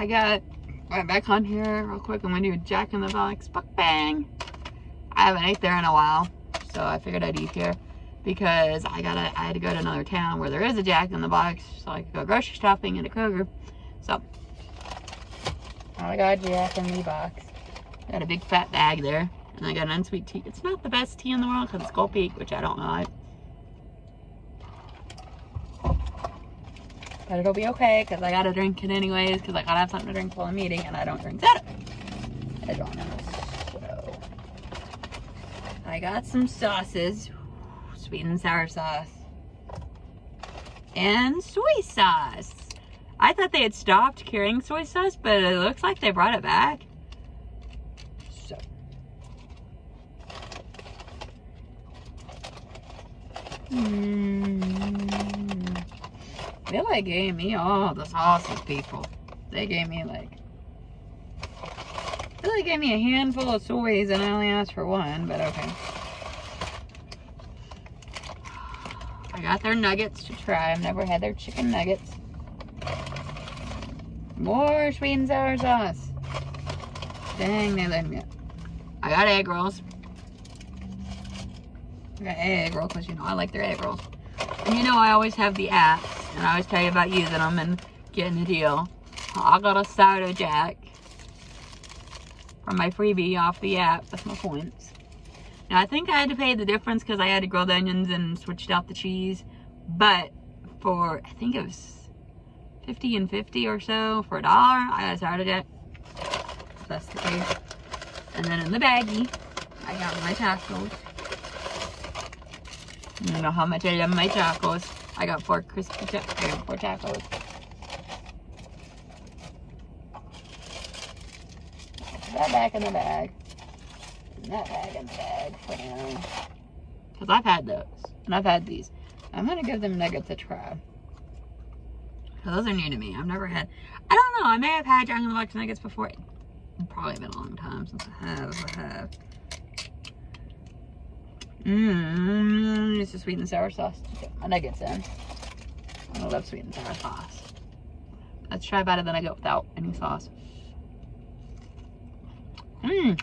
I got right back on here real quick. I'm gonna do a Jack in the Box Buck bang. I haven't ate there in a while, so I figured I'd eat here because I gotta I had to go to another town where there is a Jack in the Box, so I could go grocery shopping in a Kroger. So I got Jack in the Box. Got a big fat bag there, and I got an unsweet tea. It's not the best tea in the world because it's Gold Peak, which I don't like. But it'll be okay because I gotta drink it anyways because I gotta have something to drink while I'm eating and I don't drink soda. I don't know. So I got some sauces, sweet and sour sauce, and soy sauce. I thought they had stopped carrying soy sauce, but it looks like they brought it back. So. Mm. They like gave me all the sauces, people. They gave me like, they like gave me a handful of soys and I only asked for one, but okay. I got their nuggets to try. I've never had their chicken nuggets. More sweet and sour sauce. Dang, they let me. I got egg rolls. I got egg rolls because you know I like their egg rolls. And you know I always have the apps, and I always tell you about using them and getting a deal. I got a sourdough jack from my freebie off the app. That's my points. Now I think I had to pay the difference because I had to grilled onions and switched out the cheese. But for I think it was 50 and 50 or so for a dollar, I got a sourdough jack. That's the case. And then in the baggie, I got my tacos. You know how much I love my tacos. I got four crispy ta four tacos. Put that back in the bag. And that bag in the bag for now. Because I've had those. And I've had these. I'm going to give them nuggets a try. Because those are new to me. I've never had... I don't know. I may have had the Box nuggets before. It's probably been a long time since I have. I have. Mmm, it's a sweet and sour sauce. My nuggets in. I love sweet and sour sauce. Let's try better than I get without any sauce. Mmm.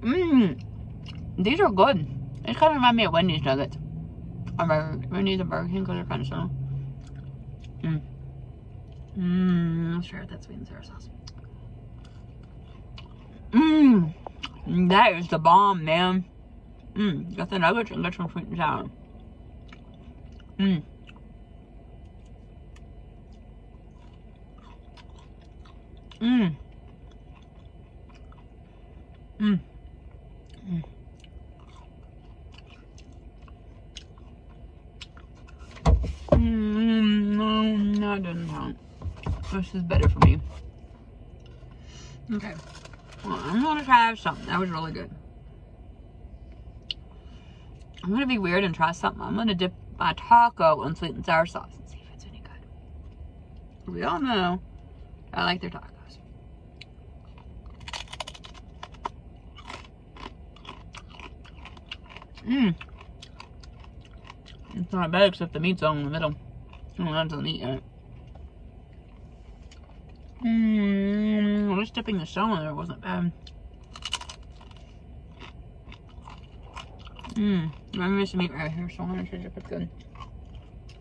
Mmm. These are good. They kind of remind me of Wendy's nuggets. Or Burger, Wendy's and Burger King because they're kind of similar. Mmm. Mmm. Let's try that sweet and sour sauce. Mmm. That is the bomb, man. Mmm, got the nuggets got some sweet and sour. Mmm. Mmm. Mmm. Mm. Mm, no, no, it doesn't count. This is better for me. Okay. Well, I'm gonna try something. That was really good. I'm gonna be weird and try something. I'm gonna dip my taco in sweet and sour sauce and see if it's any good. We all know I like their tacos. Mmm. It's not bad except the meat's all in the middle. Oh, that doesn't eat yet. Mmm. Just dipping the shell in there wasn't bad. Mmm. I'm missing meat right here, so I'm gonna try if it's good.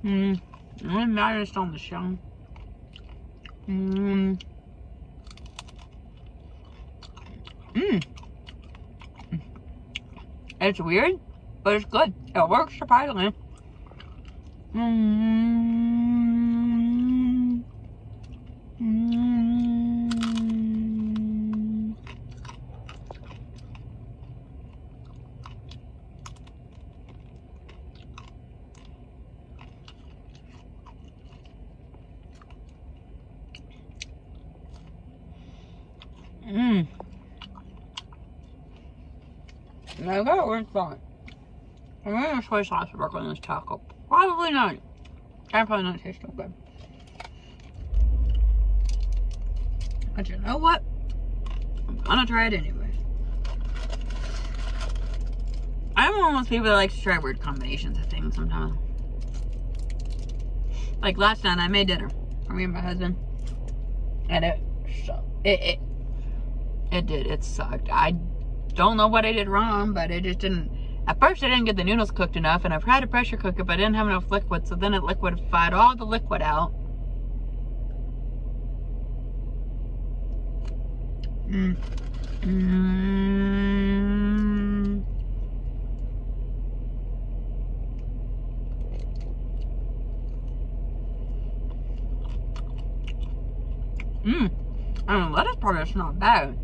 Mmm. I'm not just on the shell. Mmm. Mmm. It's weird, but it's good. It works surprisingly. Mmm. Mmm. Mmm. Now that works fine. I'm gonna soy sauce work on this taco. Probably not. That probably not taste so good. But you know what? I'm gonna try it anyway. I'm one of those people that likes to try weird combinations of things sometimes. Like last night I made dinner for me and my husband. And it, it, it, it did. It sucked. I don't know what I did wrong, but it just didn't. At first, I didn't get the noodles cooked enough, and I've tried to pressure cook it, but I didn't have enough liquid, so then it liquefied all the liquid out. Mm. Mm. Mmm. I mean, lettuce part is not bad.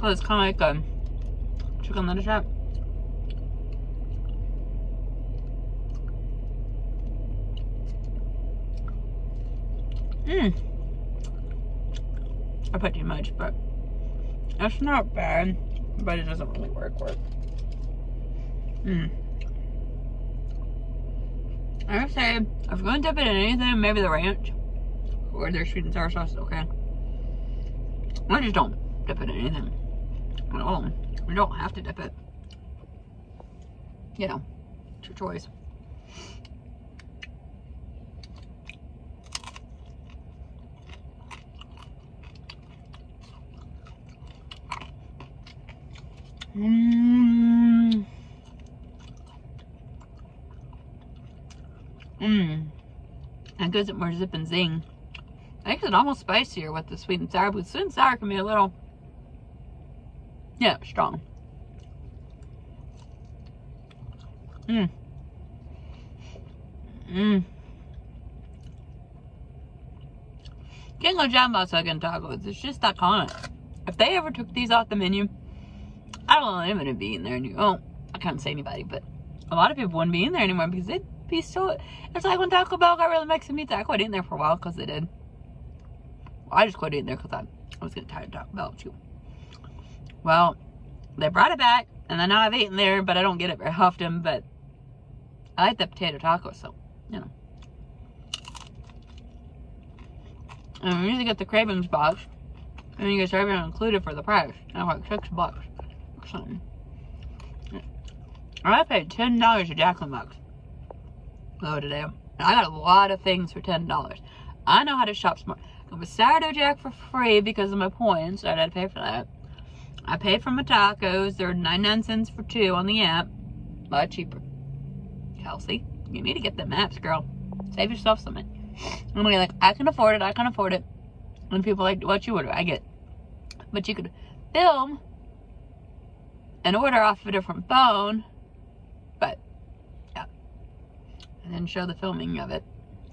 Because it's kind of like a chicken lettuce wrap. Mmm. I put too much, but that's not bad. But it doesn't really work work. Mmm. I would say, if you're going to dip it in anything, maybe the ranch or their sweet and sour sauce okay. I just don't dip it in anything at all. You don't have to dip it. You know, it's your choice. Mmm. Mmm. That gives it more zip and zing. I think it's almost spicier with the sweet and sour, but sweet and sour can be a little, yeah, strong. Mmm. Mmm. Can't go down about second tacos. It's just iconic. If they ever took these off the menu, I don't want them to be in there anymore. Oh, I can't say anybody, but a lot of people wouldn't be in there anymore because they'd be so. It's like when Taco Bell got rid of Mexican pizza. I quit eating there for a while because they did. I just quit eating there because I, I was getting tired of Taco Bell too. Well, they brought it back, and then now I've eaten there, but I don't get it very often. But I like the potato taco, so you know. And we usually get the cravings box, and you get everything included for the price. And like six bucks or something. I paid ten dollars a Jack in the Box the today. I got a lot of things for ten dollars. I know how to shop smart. It was sourdough jack for free because of my points. So I had to pay for that. I paid for my tacos. They're 99 cents for two on the app. A lot cheaper. Kelsey, you need to get them apps, girl. Save yourself some money. I'm like, I can afford it. I can afford it. And people like, what you order? I get. But you could film and order off of a different phone. But, yeah. And then show the filming of it,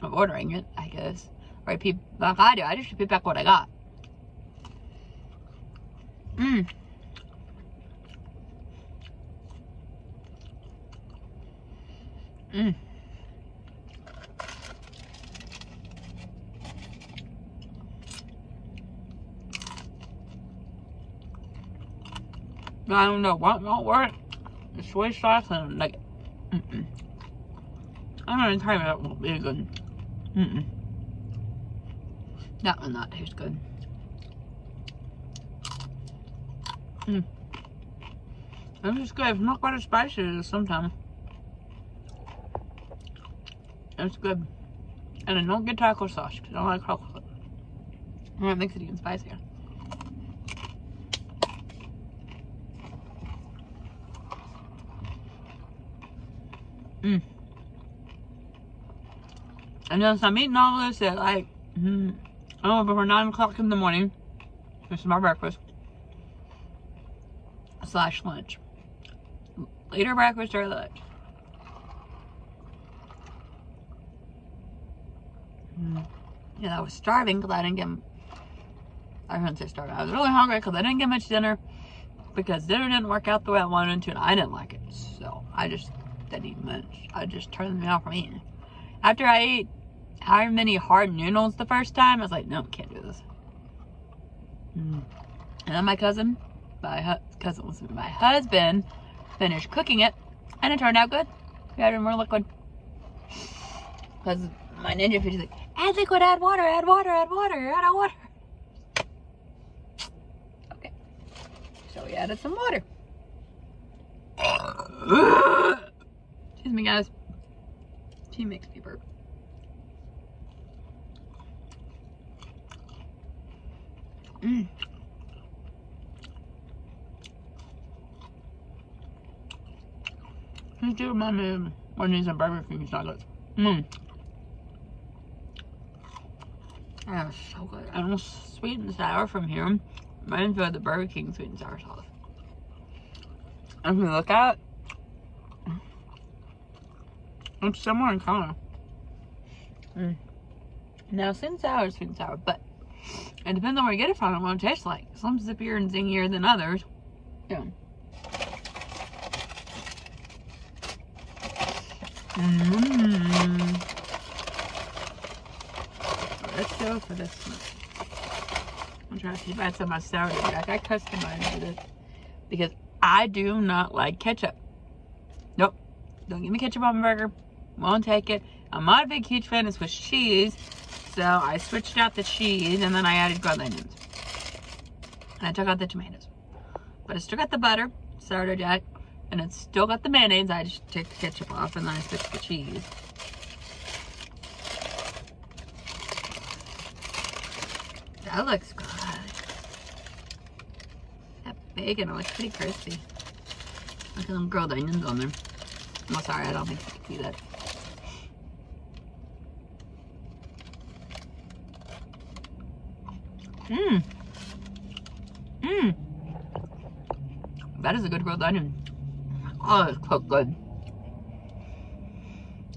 of ordering it, I guess Or repeat like I do. I just repeat back what I got. Mmm. Mmm. I don't know what won't work. The soy sauce and like, mm -mm. I'm gonna try that won't be good. Mm -mm. That one not tastes good. Mm. This is good. It's not quite as spicy as sometimes. It's good. And I don't get taco sauce because I don't like taco sauce. And it makes it even spicier. Mmm. And then I'm eating all this at like, mm, Oh, before 9 o'clock in the morning. This is my breakfast. Slash lunch. Later breakfast or lunch. Mm. Yeah, I was starving because I didn't get... I shouldn't say starving. I was really hungry because I didn't get much dinner. Because dinner didn't work out the way I wanted to and I didn't like it. So, I just didn't eat much. I just turned me off from eating. After I ate however many hard noodles the first time. I was like, no, can't do this. Mm. And then my cousin, my cousin was my husband, finished cooking it, and it turned out good. We added more liquid. Because my ninja fish is like, add liquid, add water, add water, add water, add water. Okay. So we added some water. Excuse me, guys. She makes me burp. Mm. These do remind me of these Burger King nuggets. Mmm. That was so good. And it's sweet and sour from here. Me of the Burger King sweet and sour sauce. If you look at it, it's similar in color. Mm. Now, sweet and sour is sweet and sour, but it depends on where you get it from and what it tastes like. Some zippier and zingier than others. Yeah. Mmm. Let's go for this one. I'm trying to see if I had some sourdough jack. I customized it because I do not like ketchup. Nope. Don't give me ketchup on my burger. Won't take it. I'm not a big, huge fan of Swiss cheese. So I switched out the cheese and then I added grilled onions. And I took out the tomatoes. But I still got the butter, sourdough jack, and it's still got the mayonnaise. I just take the ketchup off and then I switch the cheese. That looks good. That bacon looks pretty crispy. Look at them grilled onions on there. Oh, sorry, I don't think you can see that. Mmm. Mmm. That is a good grilled onion. Oh, it's cooked good.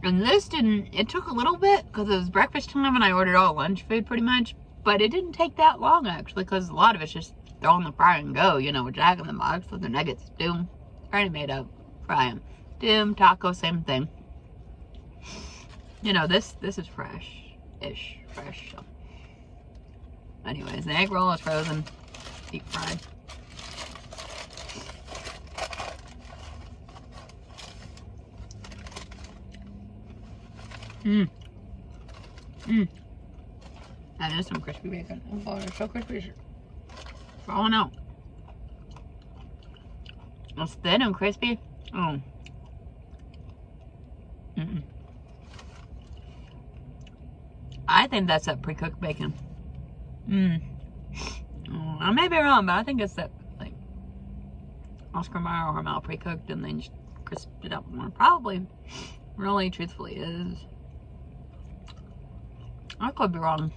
And this didn't, it took a little bit because it was breakfast time and I ordered all lunch food pretty much. But it didn't take that long actually because a lot of it's just throw in the fryer and go, you know, Jack in the Box with the nuggets. Doom. Already made up. Fry them. Doom. Taco, same thing. You know, this this is fresh-ish. Fresh. So. Anyways, the egg roll is frozen. Deep fried. Mmm. Mmm. That is some crispy bacon. Oh, they're so crispy. Falling out. It's thin and crispy. Oh. Mm -mm. I think that's that pre-cooked bacon. Mmm. I may be wrong, but I think it's that like Oscar Mayer or Hormel pre-cooked and then crisped it up more. Probably, really, truthfully, is. I could be wrong.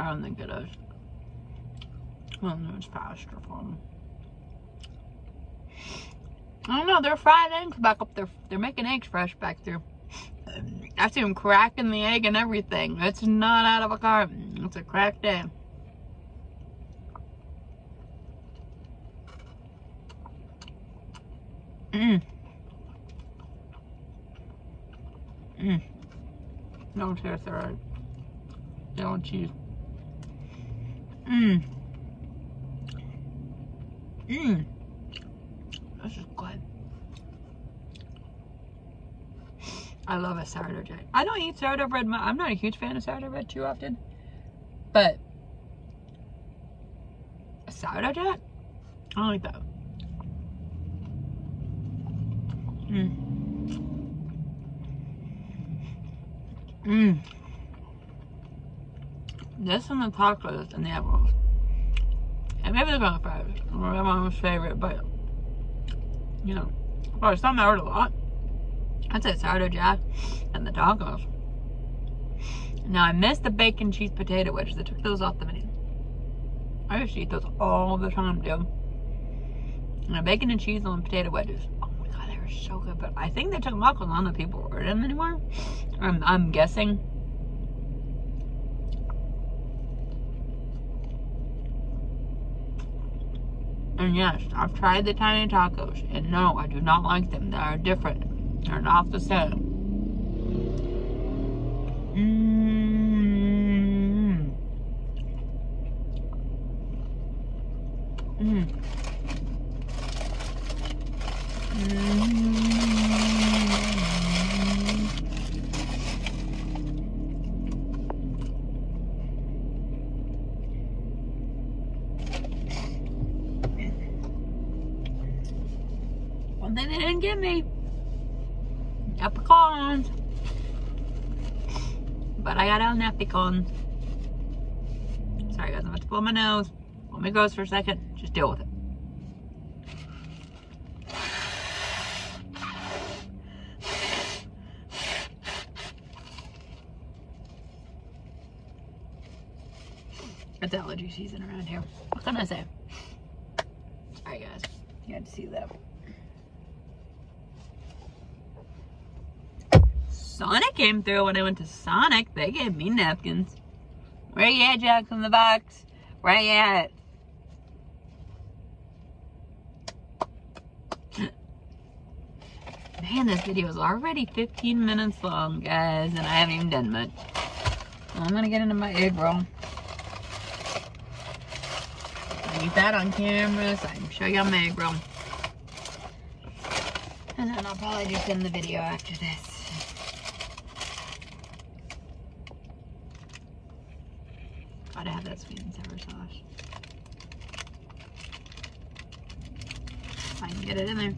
I don't think it is. Don't know, it's faster for them. I don't know, they're fried eggs back up there. They're making eggs fresh back there. I see them cracking the egg and everything. It's not out of a carton. It's a cracked egg. Mmm. Mmm. No third. Yellow cheese. Mmm. Mmm. This is good. I love a sourdough jack. I don't eat sourdough bread. I'm not a huge fan of sourdough bread too often. But a sourdough jack? I like that. Mmm. Mmm. This and the tacos and the apples. And maybe the garlic fries. My mom's favorite, but you know, well, it's something I a lot. I'd say sourdough jack and the tacos. Now I missed the bacon cheese potato wedges. They took those off the menu. I used to eat those all the time, dude. And the bacon and cheese on potato wedges. Oh my god, they were so good. But I think they took them off because none of the people ordered them anymore. I'm, I'm guessing. And yes, I've tried the tiny tacos, and no, I do not like them. They are different. They're not the same. Mmm. Mmm. One didn't give me. Pecans. But I got El Napicons. Sorry guys, I'm about to blow my nose. Let me go for a second. Just deal with it. It's allergy season around here. What can I say? Alright guys, you had to see that. Sonic came through when I went to Sonic. They gave me napkins. Where you at, Jack in the box? Where you at? Man, this video is already 15 minutes long, guys, and I haven't even done much. I'm gonna get into my egg roll. Keep that on camera so I can show y'all my egg roll. And then I'll probably just end the video after this. Gotta have that sweet and sour sauce. I can get it in there.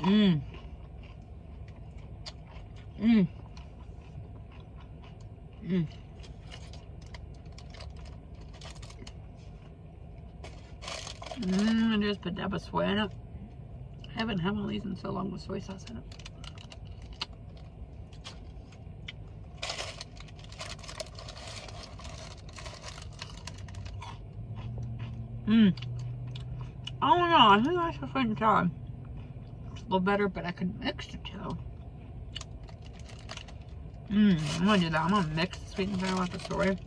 Mmm. Mmm. Mmm, I haven't had one of these in so long with soy sauce in it. Mmm. I don't know. I think that's the sweet and It's a little better, but I could mix the two. Mmm, I'm gonna do that. I'm gonna mix the sweet and sour with the soy.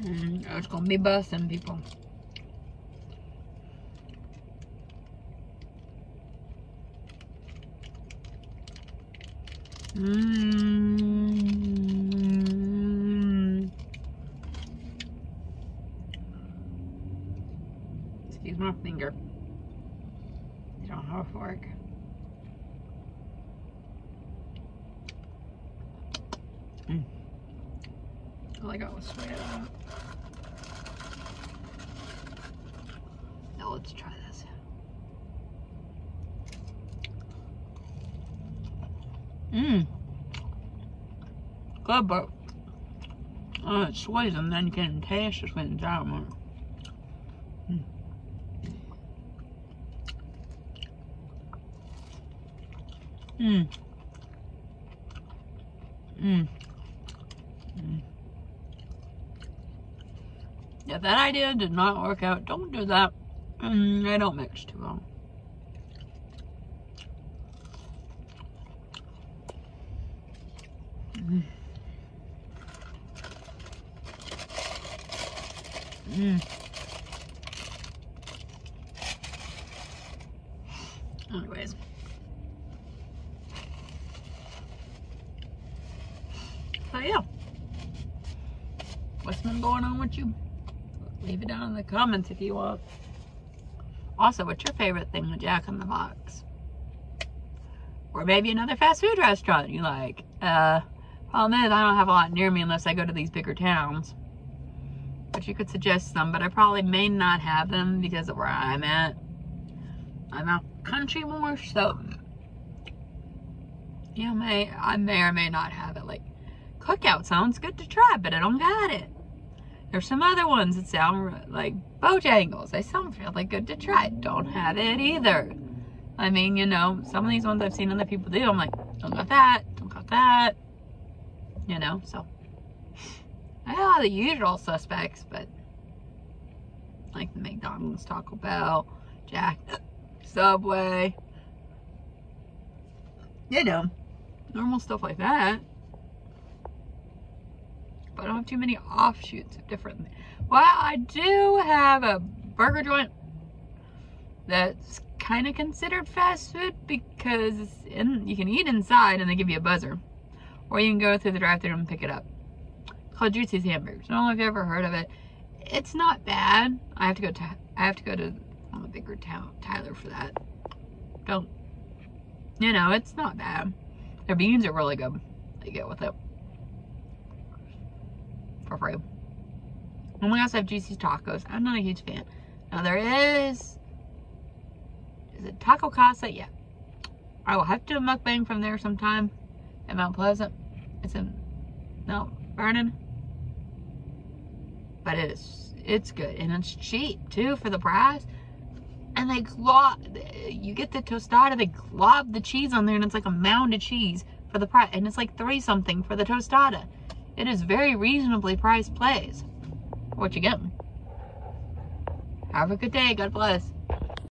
Mmm, it's gonna be busting, people. Mmm. Excuse my finger. You don't have a fork. Mm. All I got was out Now let's try this. Mmm. Good, but uh, it's sweet and then you can taste the sweet and sour more. Mm. Mmm. Mmm. Mm. Yeah, that idea did not work out. Don't do that. Mm, I don't mix too well. Mm. Anyways. So yeah. What's been going on with you? Leave it down in the comments if you want. Also, what's your favorite thing with Jack in the Box? Or maybe another fast food restaurant you like. Uh, problem is, I don't have a lot near me unless I go to these bigger towns. But you could suggest some, but I probably may not have them because of where I'm at. I'm out country more, so you may I may or may not have it. Like cookout sounds good to try, but I don't got it. There's some other ones that sound like Bojangles. They sound really good to try. Don't have it either. I mean, you know, some of these ones I've seen other people do, I'm like, don't got that, don't got that. You know, so I have the usual suspects, but like the McDonald's, Taco Bell, Jack, Subway. You know, normal stuff like that but I don't have too many offshoots of different. Well, I do have a burger joint that's kind of considered fast food because in, you can eat inside and they give you a buzzer. Or you can go through the drive thru and pick it up. It's called Jucy's Hamburgers. I don't know if you've ever heard of it. It's not bad. I have to go to I have to go to I'm a bigger town, Tyler, for that. Don't you know, it's not bad. Their beans are really good. They get with it. For free. And we also have Jucy's Tacos. I'm not a huge fan. Now there is, is it Taco Casa? Yeah. I will have to do a mukbang from there sometime in Mount Pleasant. It's in, no, Vernon. But it is, it's good. And it's cheap too for the price. And they glob, you get the tostada, they glob the cheese on there and it's like a mound of cheese for the price. And it's like three something for the tostada. It is very reasonably priced place. What you getting? Have a good day. God bless.